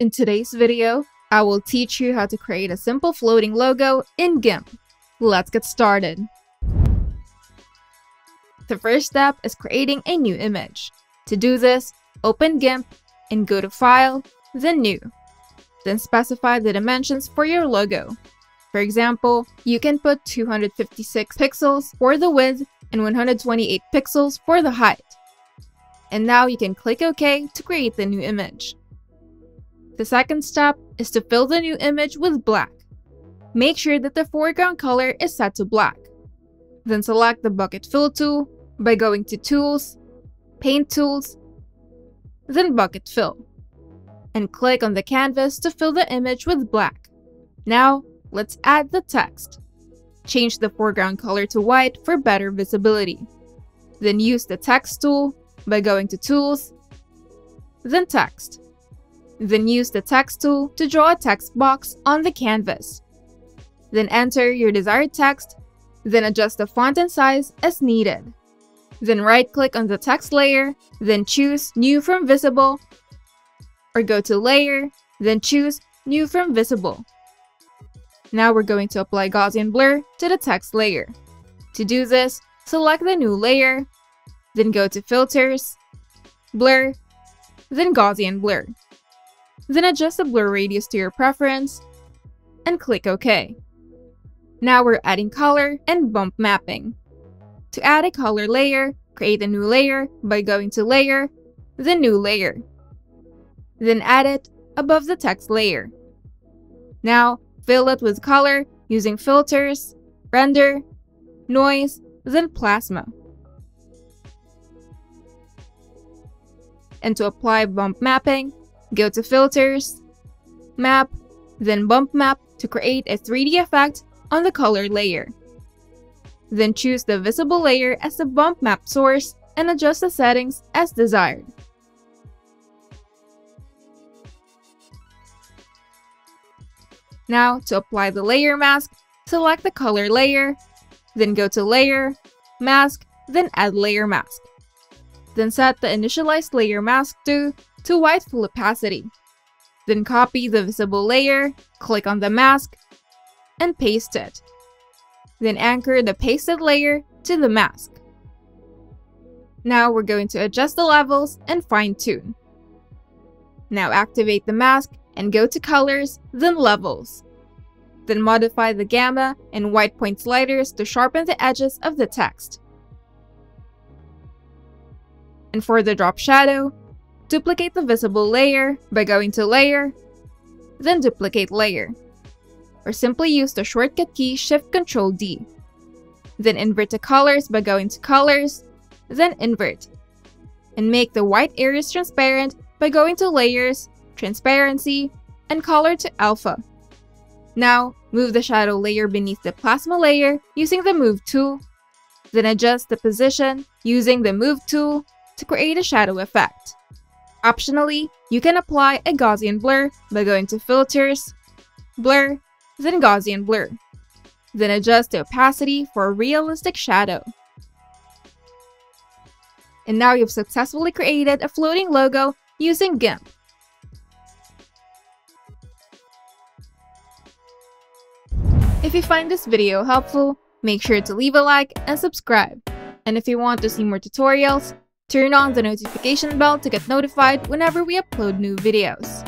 In today's video, I will teach you how to create a simple floating logo in GIMP. Let's get started. The first step is creating a new image. To do this, open GIMP and go to File, then New. Then specify the dimensions for your logo. For example, you can put 256 pixels for the width and 128 pixels for the height. And now you can click OK to create the new image. The second step is to fill the new image with black. Make sure that the foreground color is set to black. Then select the Bucket Fill tool by going to Tools, Paint Tools, then Bucket Fill, and click on the canvas to fill the image with black. Now, let's add the text. Change the foreground color to white for better visibility. Then use the Text tool by going to Tools, then Text. Then use the Text tool to draw a text box on the canvas. Then enter your desired text, then adjust the font and size as needed. Then right-click on the text layer, then choose New from Visible, or go to Layer, then choose New from Visible. Now we're going to apply Gaussian blur to the text layer. To do this, select the new layer, then go to Filters, Blur, then Gaussian blur. Then adjust the blur radius to your preference, and click OK. Now we're adding color and bump mapping. To add a color layer, create a new layer by going to Layer, then New Layer. Then add it above the text layer. Now, fill it with color using filters, render, noise, then plasma. And to apply bump mapping, go to filters, map, then bump map to create a 3D effect on the color layer. Then choose the visible layer as the bump map source and adjust the settings as desired. Now, to apply the layer mask, select the color layer, then go to Layer, Mask, then add Layer Mask. Then set the initialized layer mask to, to white full opacity. Then copy the visible layer, click on the mask, and paste it. Then anchor the pasted layer to the mask. Now we're going to adjust the levels and fine tune. Now activate the mask and go to colors, then levels. Then modify the gamma and white point sliders to sharpen the edges of the text. And for the drop shadow, duplicate the visible layer by going to Layer, then Duplicate Layer or simply use the shortcut key Shift Ctrl D. Then invert the colors by going to Colors, then Invert. And make the white areas transparent by going to Layers, Transparency, and Color to Alpha. Now, move the shadow layer beneath the plasma layer using the Move tool, then adjust the position using the Move tool to create a shadow effect. Optionally, you can apply a Gaussian blur by going to Filters, Blur, then Gaussian blur. Then adjust the opacity for a realistic shadow. And now you've successfully created a floating logo using GIMP. If you find this video helpful, make sure to leave a like and subscribe. And if you want to see more tutorials, turn on the notification bell to get notified whenever we upload new videos.